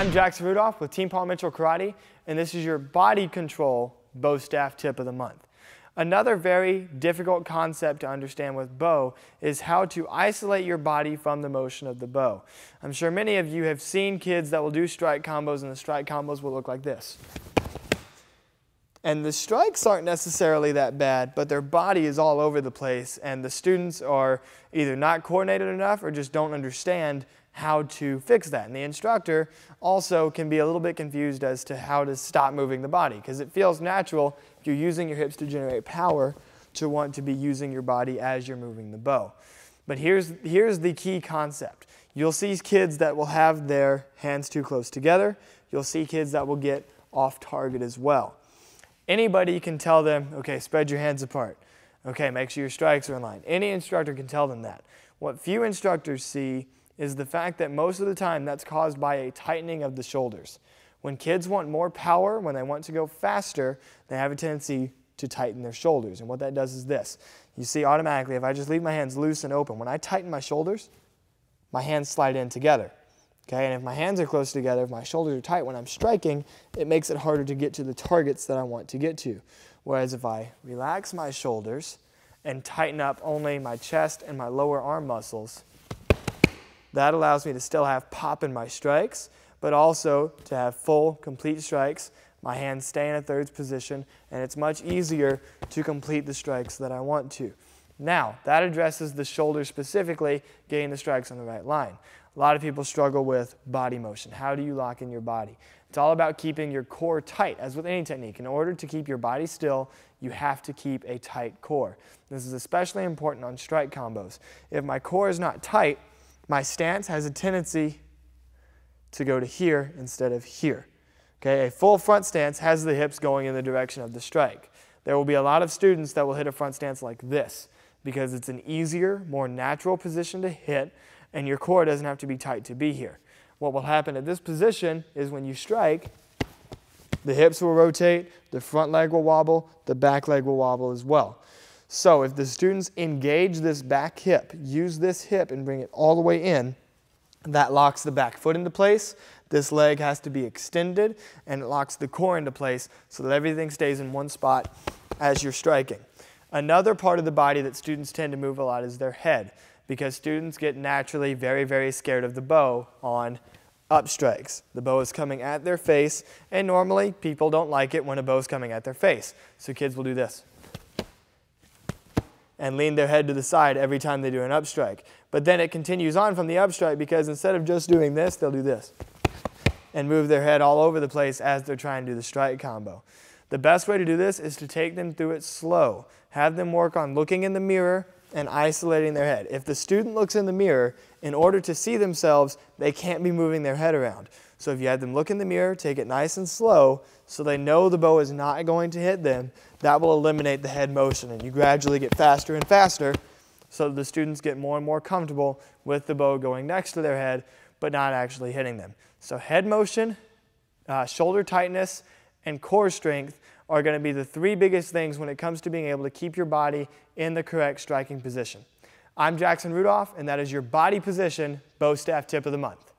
I'm Jackson Rudolph with Team Paul Mitchell Karate, and this is your body control bo staff tip of the month. Another very difficult concept to understand with bo is how to isolate your body from the motion of the bo. I'm sure many of you have seen kids that will do strike combos, and the strike combos will look like this. And the strikes aren't necessarily that bad, but their body is all over the place, and the students are either not coordinated enough or just don't understand how to fix that. And the instructor also can be a little bit confused as to how to stop moving the body because it feels natural if you're using your hips to generate power to want to be using your body as you're moving the bo. But here's, here's the key concept. You'll see kids that will have their hands too close together. You'll see kids that will get off target as well. Anybody can tell them, okay, spread your hands apart. Okay, make sure your strikes are in line. Any instructor can tell them that. What few instructors see is the fact that most of the time that's caused by a tightening of the shoulders. When kids want more power, when they want to go faster, they have a tendency to tighten their shoulders. And what that does is this. You see automatically, if I just leave my hands loose and open, when I tighten my shoulders, my hands slide in together. Okay, and if my hands are close together, if my shoulders are tight when I'm striking, it makes it harder to get to the targets that I want to get to. Whereas if I relax my shoulders and tighten up only my chest and my lower arm muscles, that allows me to still have pop in my strikes, but also to have full, complete strikes. My hands stay in a thirds position, and it's much easier to complete the strikes that I want to. Now, that addresses the shoulder specifically, getting the strikes on the right line. A lot of people struggle with body motion. How do you lock in your body? It's all about keeping your core tight, as with any technique. In order to keep your body still, you have to keep a tight core. This is especially important on strike combos. If my core is not tight, my stance has a tendency to go to here instead of here. Okay, a full front stance has the hips going in the direction of the strike. There will be a lot of students that will hit a front stance like this because it's an easier, more natural position to hit and your core doesn't have to be tight to be here. What will happen at this position is when you strike, the hips will rotate, the front leg will wobble, the back leg will wobble as well. So if the students engage this back hip, use this hip and bring it all the way in, that locks the back foot into place. This leg has to be extended and it locks the core into place so that everything stays in one spot as you're striking. Another part of the body that students tend to move a lot is their head because students get naturally very, very scared of the bo on up strikes. The bo is coming at their face, and normally people don't like it when a bo is coming at their face. So kids will do this and lean their head to the side every time they do an up strike. But then it continues on from the up strike because instead of just doing this, they'll do this and move their head all over the place as they're trying to do the strike combo. The best way to do this is to take them through it slow. Have them work on looking in the mirror and isolating their head. If the student looks in the mirror, in order to see themselves, they can't be moving their head around. So if you had them look in the mirror, take it nice and slow so they know the bo is not going to hit them, that will eliminate the head motion and you gradually get faster and faster so the students get more and more comfortable with the bo going next to their head but not actually hitting them. So head motion, uh, shoulder tightness, and core strength are going to be the three biggest things when it comes to being able to keep your body in the correct striking position. I'm Jackson Rudolph, and that is your body position bo staff tip of the month.